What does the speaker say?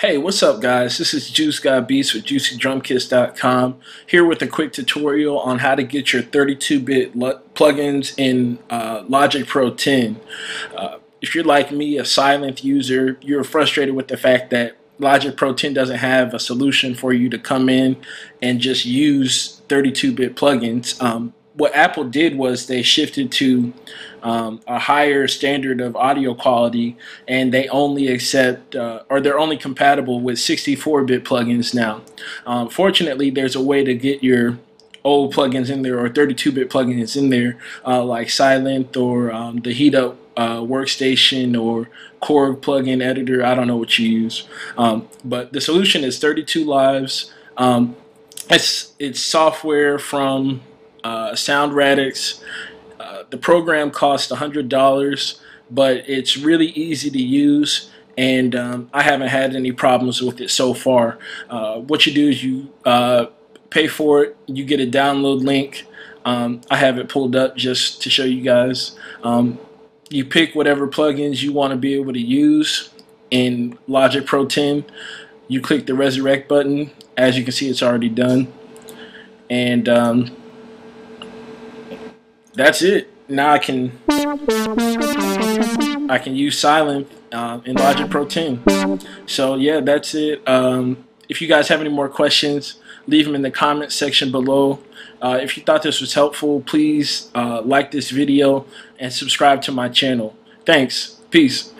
Hey, what's up guys? This is Juice God Beats with JuicyDrumKits.com here with a quick tutorial on how to get your 32-bit plugins in uh, Logic Pro 10. Uh, if you're like me, a Sylenth user, you're frustrated with the fact that Logic Pro 10 doesn't have a solution for you to come in and just use 32-bit plugins. Um, what Apple did was they shifted to um, a higher standard of audio quality, and they only accept uh, or they're only compatible with 64-bit plugins now. Um, fortunately, there's a way to get your old plugins in there or 32-bit plugins in there, uh, like Sylenth or um, the Heat Up uh, workstation or Korg plugin editor. I don't know what you use, um, but the solution is 32 Lives. Um, it's it's software from uh, Sound Radix. Uh, the program costs $100, but it's really easy to use and um, I haven't had any problems with it so far. Uh, what you do is you uh, pay for it, you get a download link. Um, I have it pulled up just to show you guys. Um, you pick whatever plugins you want to be able to use in Logic Pro 10. You click the resurrect button. As you can see, it's already done. And um, that's it. Now I can I can use Sylenth uh, in Logic Pro 10. So yeah, that's it. Um, if you guys have any more questions, leave them in the comment section below. Uh, if you thought this was helpful, please uh, like this video and subscribe to my channel. Thanks. Peace.